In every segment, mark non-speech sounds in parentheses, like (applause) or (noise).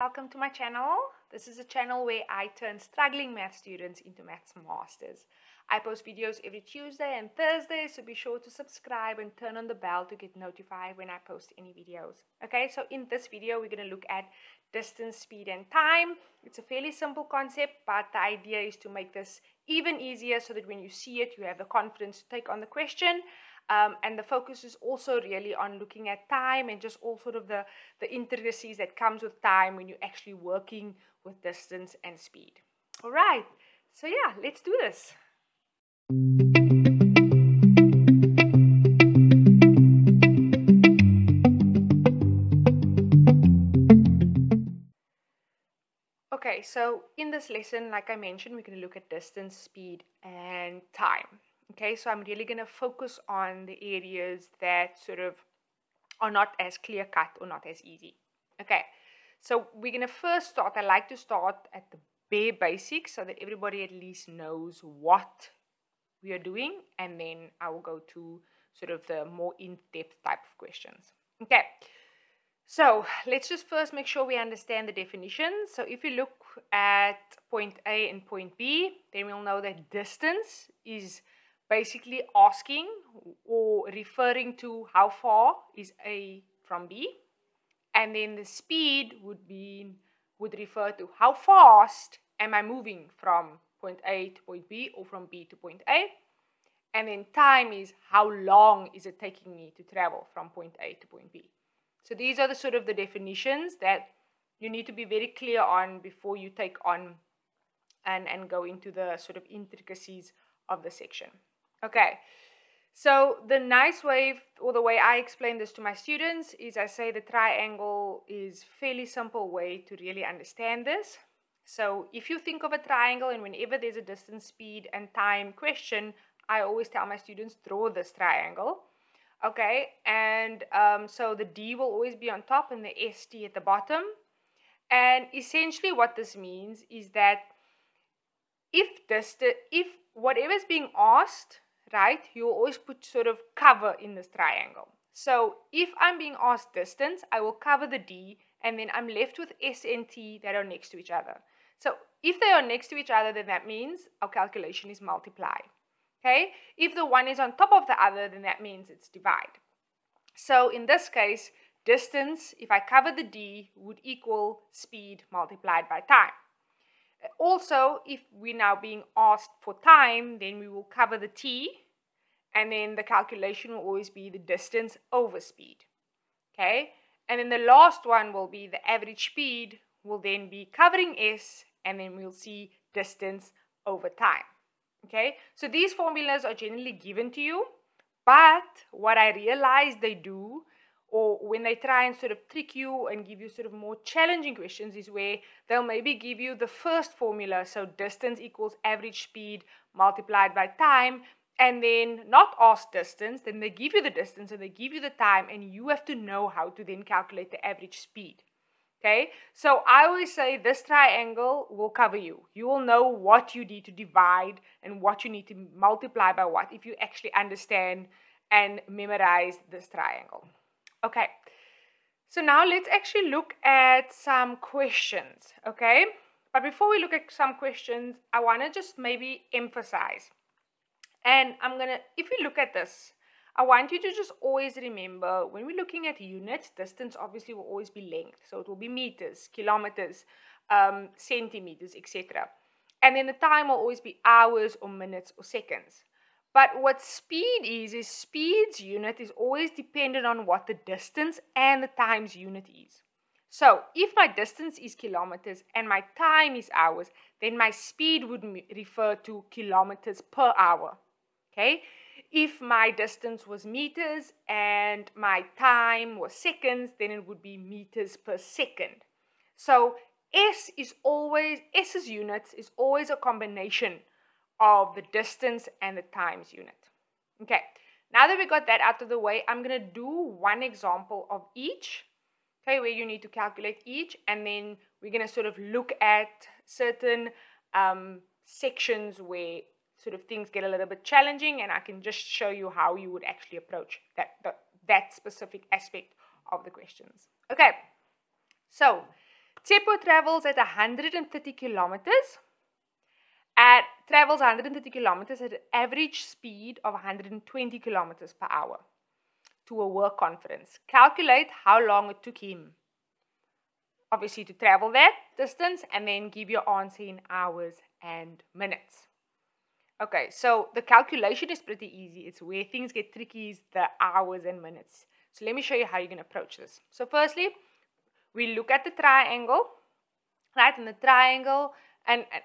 Welcome to my channel. This is a channel where I turn struggling math students into maths masters. I post videos every Tuesday and Thursday, so be sure to subscribe and turn on the bell to get notified when I post any videos. Okay, so in this video, we're going to look at distance, speed, and time. It's a fairly simple concept, but the idea is to make this even easier so that when you see it, you have the confidence to take on the question. Um, and the focus is also really on looking at time and just all sort of the, the intricacies that comes with time when you're actually working with distance and speed. All right, so yeah, let's do this. Okay, so in this lesson, like I mentioned, we're going to look at distance, speed, and time. Okay, so I'm really going to focus on the areas that sort of are not as clear cut or not as easy. Okay, so we're going to first start. I like to start at the bare basics so that everybody at least knows what we are doing, and then I will go to sort of the more in depth type of questions. Okay. So let's just first make sure we understand the definitions. So if you look at point A and point B, then we'll know that distance is basically asking or referring to how far is A from B. And then the speed would be would refer to how fast am I moving from point A to point B or from B to point A. And then time is how long is it taking me to travel from point A to point B. So these are the sort of the definitions that you need to be very clear on before you take on and, and go into the sort of intricacies of the section. Okay, so the nice way or the way I explain this to my students is I say the triangle is fairly simple way to really understand this. So if you think of a triangle and whenever there's a distance, speed and time question, I always tell my students draw this triangle. Okay? And um, so the D will always be on top and the ST at the bottom. And essentially what this means is that if this if whatever is being asked right you always put sort of cover in this triangle so if I'm being asked distance I will cover the D and then I'm left with S and T that are next to each other so if they are next to each other then that means our calculation is multiply Okay, if the one is on top of the other, then that means it's divide. So in this case, distance, if I cover the d, would equal speed multiplied by time. Also, if we're now being asked for time, then we will cover the t, and then the calculation will always be the distance over speed. Okay, and then the last one will be the average speed, will then be covering s, and then we'll see distance over time. Okay, so these formulas are generally given to you, but what I realize they do, or when they try and sort of trick you and give you sort of more challenging questions, is where they'll maybe give you the first formula, so distance equals average speed multiplied by time, and then not ask distance, then they give you the distance and they give you the time, and you have to know how to then calculate the average speed. Okay, so I always say this triangle will cover you. You will know what you need to divide and what you need to multiply by what if you actually understand and memorize this triangle. Okay, so now let's actually look at some questions. Okay, but before we look at some questions, I want to just maybe emphasize. And I'm gonna, if we look at this, I want you to just always remember when we're looking at units, distance obviously will always be length. So it will be meters, kilometers, um, centimeters, etc. And then the time will always be hours or minutes or seconds. But what speed is, is speed's unit is always dependent on what the distance and the time's unit is. So if my distance is kilometers and my time is hours, then my speed would refer to kilometers per hour. Okay? If my distance was meters and my time was seconds, then it would be meters per second. So S is always, S's units is always a combination of the distance and the times unit. Okay, now that we got that out of the way, I'm going to do one example of each, okay, where you need to calculate each, and then we're going to sort of look at certain um, sections where sort of things get a little bit challenging and I can just show you how you would actually approach that, that, that specific aspect of the questions. Okay, so Tsepo travels at 130 kilometers. At travels 130 kilometers at an average speed of 120 kilometers per hour to a work conference. Calculate how long it took him. Obviously, to travel that distance and then give your answer in hours and minutes. Okay, so the calculation is pretty easy. It's where things get tricky is the hours and minutes. So let me show you how going to approach this. So firstly, we look at the triangle, right? And the triangle, and, and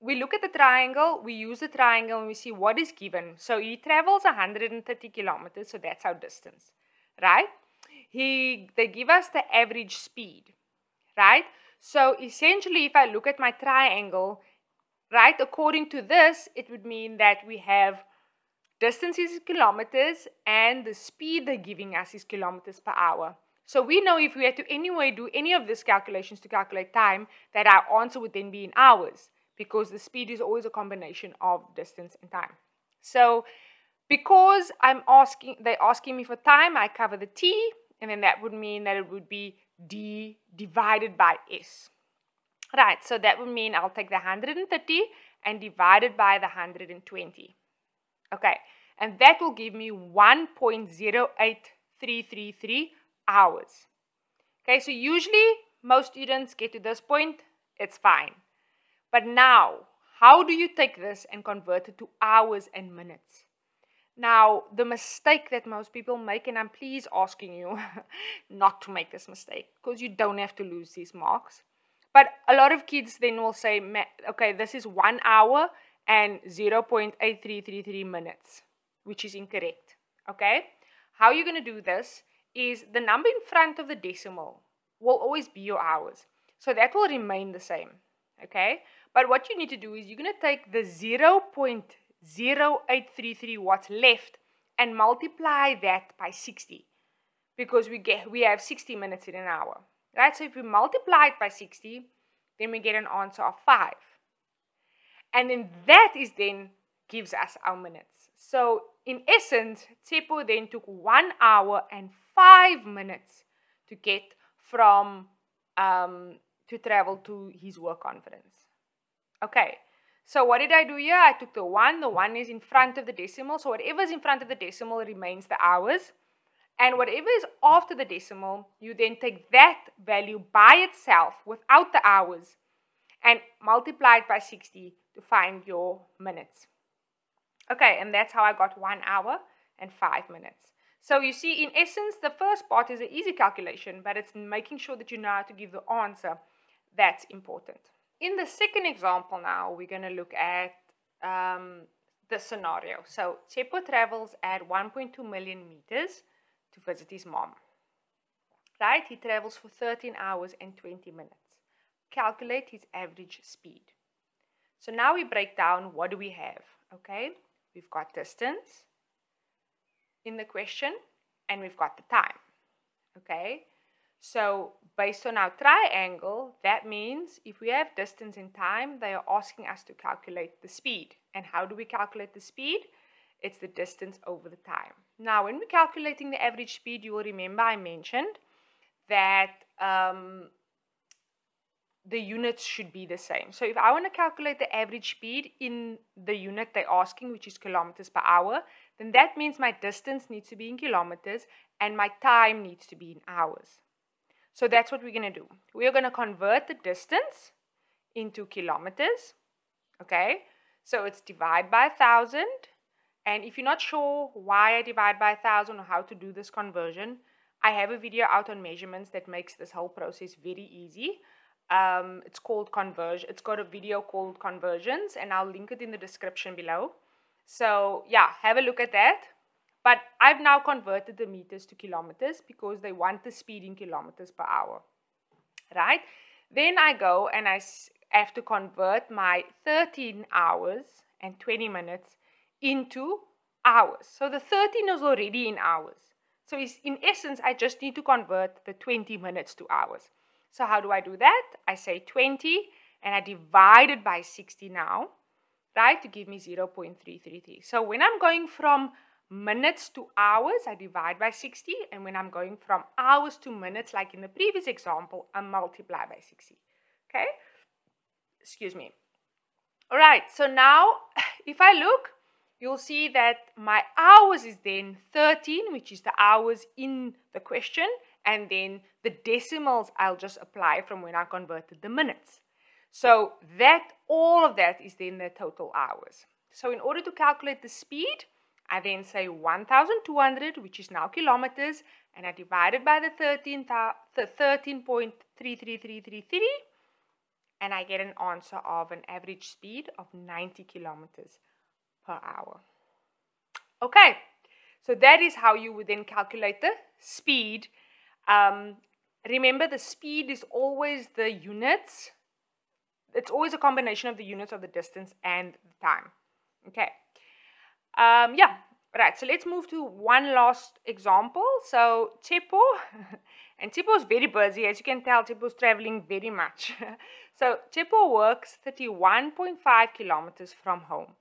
we look at the triangle, we use the triangle and we see what is given. So he travels 130 kilometers, so that's our distance, right? He, they give us the average speed, right? So essentially, if I look at my triangle, right, according to this, it would mean that we have distance is kilometers and the speed they're giving us is kilometers per hour. So we know if we had to anyway do any of these calculations to calculate time, that our answer would then be in hours because the speed is always a combination of distance and time. So because I'm asking, they're asking me for time, I cover the t, and then that would mean that it would be d divided by s. Right, so that would mean I'll take the 130 and divide it by the 120. Okay, and that will give me 1.08333 hours. Okay, so usually most students get to this point, it's fine. But now, how do you take this and convert it to hours and minutes? Now, the mistake that most people make, and I'm please asking you (laughs) not to make this mistake because you don't have to lose these marks. But a lot of kids then will say, okay, this is one hour and 0.8333 minutes, which is incorrect. Okay? How you're going to do this is the number in front of the decimal will always be your hours. So that will remain the same. Okay? But what you need to do is you're going to take the 0.0833 what's left and multiply that by 60 because we get we have 60 minutes in an hour. Right? So if we multiply it by 60, then we get an answer of 5. And then that is then gives us our minutes. So in essence, Tsepo then took 1 hour and 5 minutes to get from um, to travel to his work conference. Okay, so what did I do here? I took the 1, the 1 is in front of the decimal, so whatever is in front of the decimal remains the hours. And whatever is after the decimal, you then take that value by itself without the hours and multiply it by 60 to find your minutes. Okay, and that's how I got 1 hour and 5 minutes. So you see, in essence, the first part is an easy calculation, but it's making sure that you know how to give the answer that's important. In the second example now, we're going to look at um, the scenario. So Tsepo travels at 1.2 million meters to visit his mom. Right? He travels for 13 hours and 20 minutes. Calculate his average speed. So now we break down what do we have, okay? We've got distance in the question and we've got the time, okay? So based on our triangle, that means if we have distance and time, they are asking us to calculate the speed. And how do we calculate the speed? It's the distance over the time. Now, when we're calculating the average speed, you will remember I mentioned that um, the units should be the same. So if I want to calculate the average speed in the unit they're asking, which is kilometers per hour, then that means my distance needs to be in kilometers and my time needs to be in hours. So that's what we're going to do. We are going to convert the distance into kilometers. Okay, so it's divide by 1,000. And if you're not sure why I divide by 1,000 or how to do this conversion, I have a video out on measurements that makes this whole process very easy. Um, it's called conversion. It's got a video called conversions, and I'll link it in the description below. So yeah, have a look at that. But I've now converted the meters to kilometers because they want the speed in kilometers per hour, right? Then I go and I have to convert my 13 hours and 20 minutes into hours. So the 13 is already in hours. So in essence, I just need to convert the 20 minutes to hours. So how do I do that? I say 20 and I divide it by 60 now, right, to give me 0.333. So when I'm going from minutes to hours, I divide by 60. And when I'm going from hours to minutes, like in the previous example, I multiply by 60. Okay? Excuse me. All right, so now (laughs) if I look, you'll see that my hours is then 13, which is the hours in the question, and then the decimals I'll just apply from when I converted the minutes. So that, all of that is then the total hours. So in order to calculate the speed, I then say 1,200, which is now kilometers, and I divide it by the 13.33333, and I get an answer of an average speed of 90 kilometers per hour. Okay, so that is how you would then calculate the speed. Um, remember, the speed is always the units. It's always a combination of the units of the distance and the time. Okay. Um, yeah, right. So let's move to one last example. So Tsepo, (laughs) and Tsepo is very busy. As you can tell, Tsepo is traveling very much. (laughs) so Tsepo works 31.5 kilometers from home.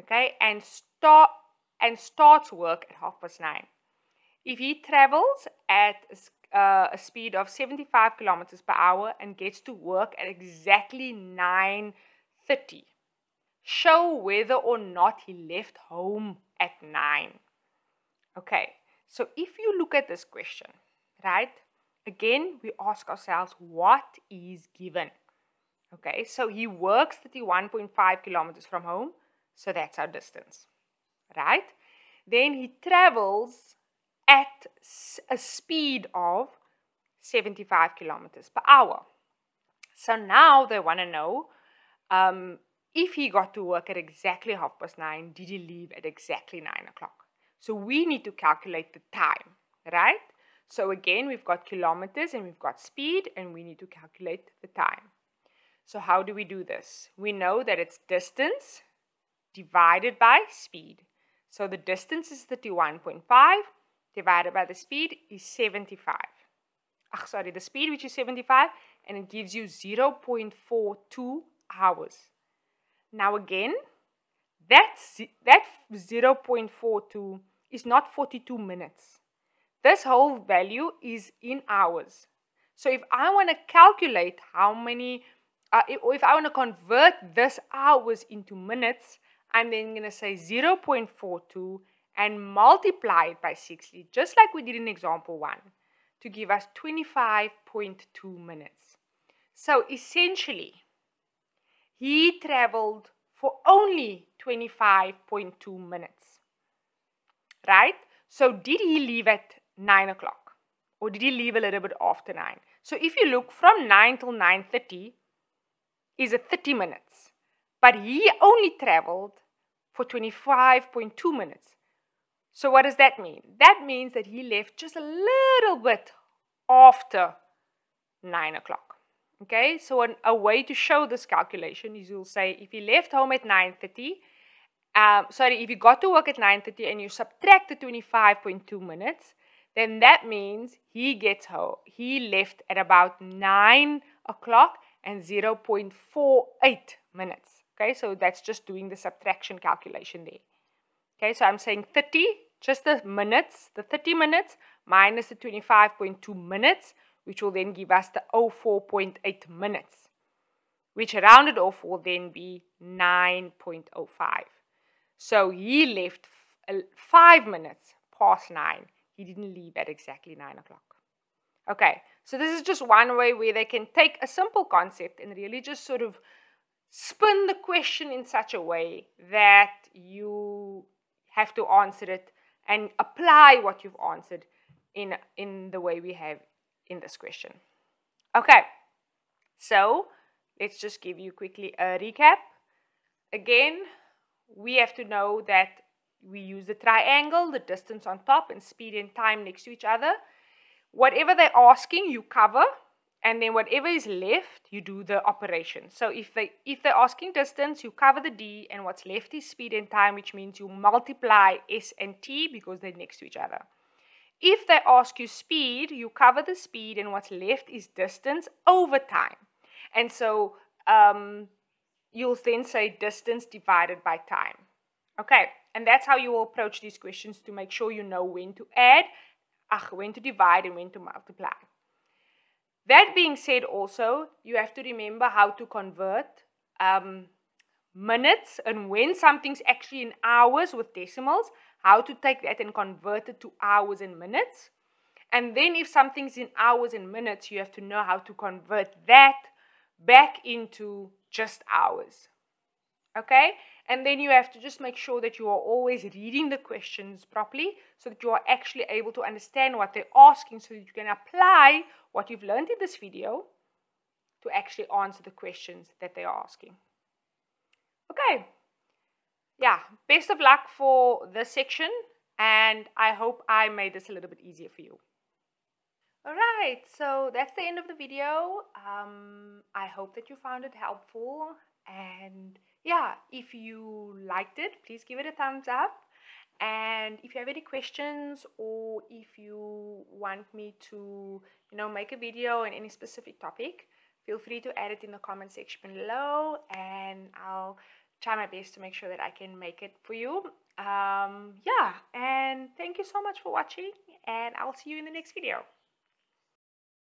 Okay, and start and starts work at half past nine. If he travels at uh, a speed of 75 kilometers per hour and gets to work at exactly 9:30 show whether or not he left home at 9. Okay, so if you look at this question, right, again, we ask ourselves what is given. Okay, so he works 31.5 kilometers from home, so that's our distance, right? Then he travels at a speed of 75 kilometers per hour. So now they want to know um, if he got to work at exactly half past nine, did he leave at exactly nine o'clock? So we need to calculate the time, right? So again, we've got kilometers and we've got speed and we need to calculate the time. So how do we do this? We know that it's distance divided by speed. So the distance is 31.5 divided by the speed is 75. Ach, sorry, the speed which is 75 and it gives you 0.42 hours. Now again, that, that 0.42 is not 42 minutes. This whole value is in hours. So if I want to calculate how many, uh, if I want to convert this hours into minutes, I'm then going to say 0.42 and multiply it by 60, just like we did in example 1, to give us 25.2 minutes. So essentially, he traveled for only 25.2 minutes. Right? So did he leave at 9 o'clock? Or did he leave a little bit after 9? So if you look from 9 till 9.30 is a 30 minutes. But he only traveled for 25.2 minutes. So what does that mean? That means that he left just a little bit after 9 o'clock. Okay, so an, a way to show this calculation is you'll say if he left home at 9.30, um, sorry, if you got to work at 9.30 and you subtract the 25.2 minutes, then that means he gets home, he left at about 9 o'clock and 0.48 minutes. Okay, so that's just doing the subtraction calculation there. Okay, so I'm saying 30, just the minutes, the 30 minutes minus the 25.2 minutes, which will then give us the 04.8 minutes, which rounded off will then be 9.05. So he left uh, five minutes past nine. He didn't leave at exactly nine o'clock. Okay, so this is just one way where they can take a simple concept and really just sort of spin the question in such a way that you have to answer it and apply what you've answered in, in the way we have in this question. Okay, so let's just give you quickly a recap. Again, we have to know that we use the triangle, the distance on top, and speed and time next to each other. Whatever they're asking, you cover, and then whatever is left, you do the operation. So if they if they're asking distance, you cover the d, and what's left is speed and time, which means you multiply s and t because they're next to each other. If they ask you speed, you cover the speed and what's left is distance over time. And so um, you'll then say distance divided by time. Okay, And that's how you will approach these questions to make sure you know when to add, ach, when to divide, and when to multiply. That being said, also, you have to remember how to convert um, minutes and when something's actually in hours with decimals, how to take that and convert it to hours and minutes. And then if something's in hours and minutes, you have to know how to convert that back into just hours. Okay? And then you have to just make sure that you are always reading the questions properly so that you are actually able to understand what they're asking so that you can apply what you've learned in this video to actually answer the questions that they're asking. Okay. Yeah, best of luck for this section and I hope I made this a little bit easier for you. Alright, so that's the end of the video. Um, I hope that you found it helpful and yeah, if you liked it, please give it a thumbs up. And if you have any questions or if you want me to, you know, make a video on any specific topic, feel free to add it in the comment section below and I'll try my best to make sure that I can make it for you. Um, yeah, and thank you so much for watching and I'll see you in the next video.